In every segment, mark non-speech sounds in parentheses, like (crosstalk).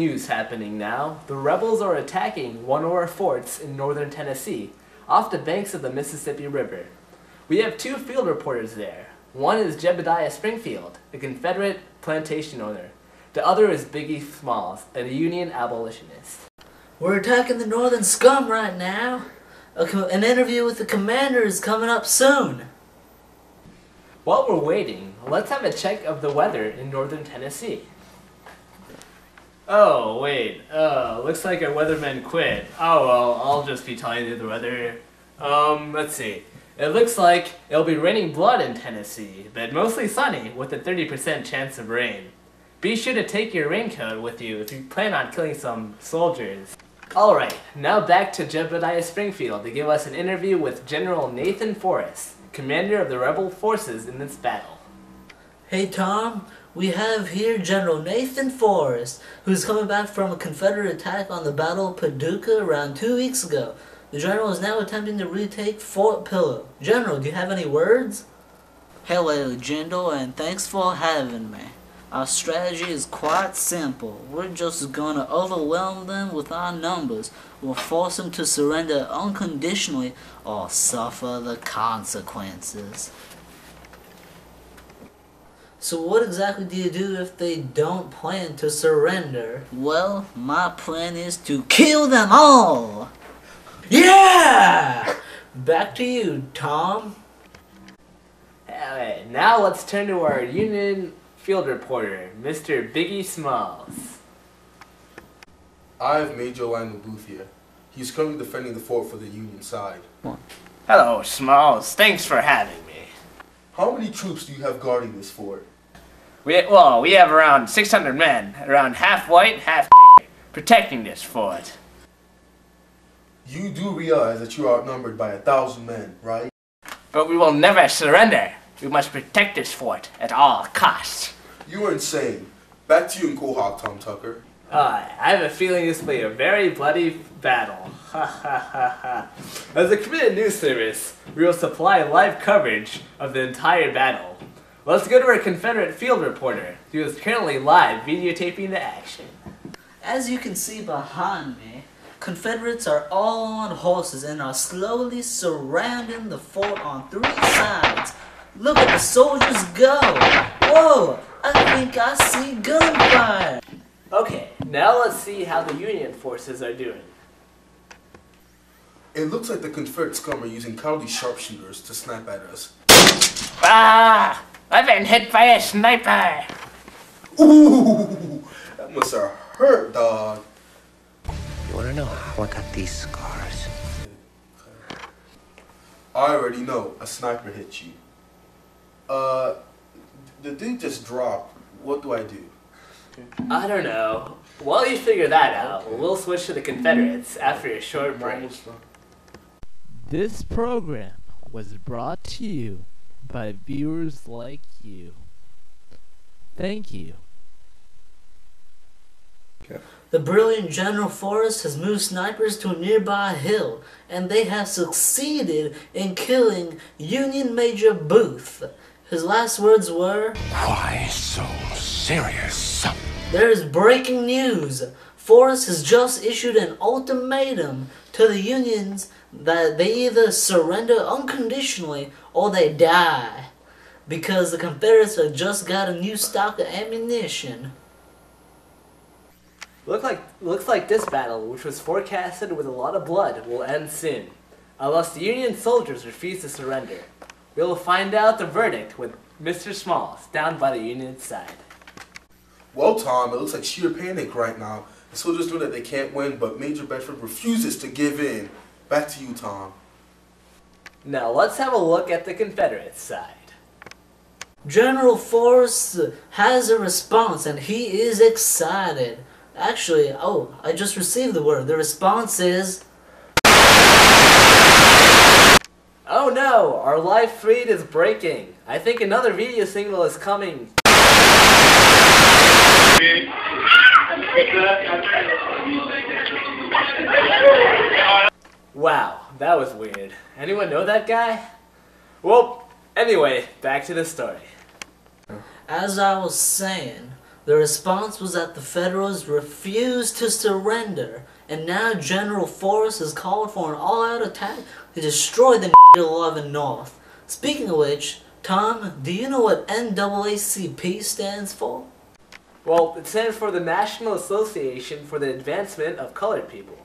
news happening now. The rebels are attacking one of our forts in northern Tennessee, off the banks of the Mississippi River. We have two field reporters there. One is Jebediah Springfield, a Confederate plantation owner. The other is Biggie Smalls, a Union abolitionist. We're attacking the northern scum right now. An interview with the commander is coming up soon. While we're waiting, let's have a check of the weather in northern Tennessee. Oh, wait. Uh, looks like our weatherman quit. Oh, well, I'll just be telling you the weather. Um, let's see. It looks like it'll be raining blood in Tennessee, but mostly sunny with a 30% chance of rain. Be sure to take your raincoat with you if you plan on killing some soldiers. Alright, now back to Jebediah Springfield to give us an interview with General Nathan Forrest, commander of the rebel forces in this battle. Hey Tom, we have here General Nathan Forrest, who's coming back from a Confederate attack on the Battle of Paducah around two weeks ago. The general is now attempting to retake Fort Pillow. General, do you have any words? Hello, General, and thanks for having me. Our strategy is quite simple. We're just gonna overwhelm them with our numbers. We'll force them to surrender unconditionally or suffer the consequences. So what exactly do you do if they don't plan to surrender? Well, my plan is to kill them all! Yeah! Back to you, Tom. Alright, now let's turn to our Union field reporter, Mr. Biggie Smalls. I have Major Lionel Booth here. He's currently defending the fort for the Union side. Hello, Smalls. Thanks for having me. How many troops do you have guarding this fort? We, well, we have around 600 men, around half white, half protecting this fort. You do realize that you are outnumbered by a thousand men, right? But we will never surrender. We must protect this fort at all costs. You are insane. Back to you in Quahog, Tom Tucker. Uh, I have a feeling this will be a very bloody battle. As a committed news service, we will supply live coverage of the entire battle. Let's go to our Confederate field reporter, who is currently live videotaping the action. As you can see behind me, Confederates are all on horses and are slowly surrounding the fort on three sides. Look at the soldiers go! Whoa! I think I see gunfire! Okay, now let's see how the Union forces are doing. It looks like the Confederate scum are using cowardly sharpshooters to snipe at us. Ah! I've been hit by a sniper! Ooh! That must have hurt, dog. You wanna know how I got these scars? I already know. A sniper hit you. Uh, the dude just dropped. What do I do? I don't know. While you figure that out, we'll switch to the Confederates after a short break. This program was brought to you by viewers like you. Thank you. The brilliant General Forrest has moved snipers to a nearby hill, and they have succeeded in killing Union Major Booth. His last words were, Why so serious? There's breaking news. Forrest has just issued an ultimatum to the Unions that they either surrender unconditionally or they die. Because the Confederates have just got a new stock of ammunition. Look like looks like this battle, which was forecasted with a lot of blood, will end soon, unless the Union soldiers refuse to surrender. We will find out the verdict with Mr. Smalls down by the Union side. Well, Tom, it looks like sheer panic right now. The soldiers know that they can't win, but Major Bedford refuses to give in. Back to you, Tom. Now let's have a look at the Confederate side. General Forrest has a response and he is excited. Actually, oh, I just received the word. The response is Oh no, our live feed is breaking. I think another video signal is coming. Wow, that was weird. Anyone know that guy? Well, anyway, back to the story. As I was saying, The response was that the Federals refused to surrender, and now General Forrest has called for an all-out attack to destroy the 11 North. Speaking of which, Tom, do you know what NAACP stands for? Well, it stands for the National Association for the Advancement of Colored People.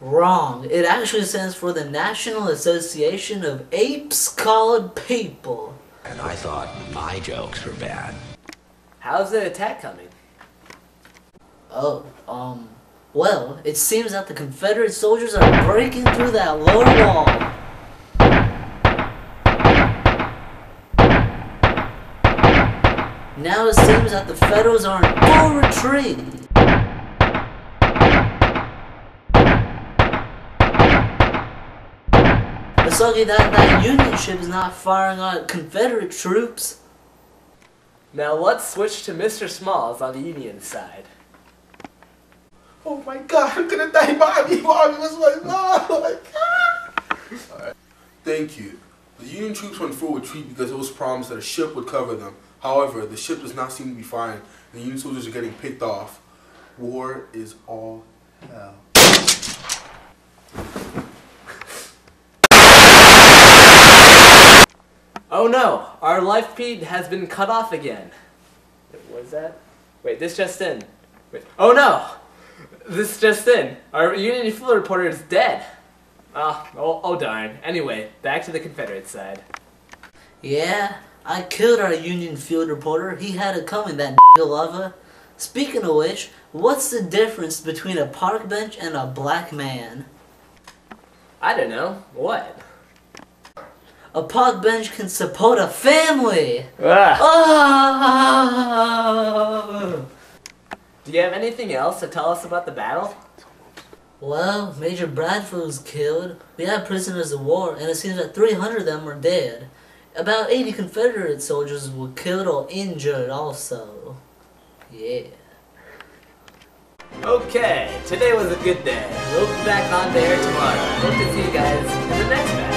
Wrong. It actually stands for the National Association of Apes Colored People. And I thought my jokes were bad. How's the attack coming? Oh, um, well, it seems that the Confederate soldiers are breaking through that lower wall. Now it seems that the Federals are in full retreat. Lucky that that Union ship is not firing on Confederate troops. Now let's switch to Mr. Smalls on the Union side. Oh my god, I'm gonna die, Bobby. Bobby was like, oh my god. Alright. Thank you. The Union troops went full retreat because it was promised that a ship would cover them. However, the ship does not seem to be firing, and the Union soldiers are getting picked off. War is all hell. Oh no, our life feed has been cut off again. What is that? Wait, this just in. Wait. Oh no! This just in. Our Union field reporter is dead. Ah, oh, oh darn. Anyway, back to the Confederate side. Yeah, I killed our Union field reporter. He had it coming, that (laughs) lover. Speaking of which, what's the difference between a park bench and a black man? I don't know. What? A park bench can support a family! Ah. Ah! Do you have anything else to tell us about the battle? Well, Major Bradford was killed. We had prisoners of war, and it seems that 300 of them were dead. About 80 Confederate soldiers were killed or injured also. Yeah. Okay, today was a good day. We'll be back on there tomorrow. Hope to see you guys in the next battle.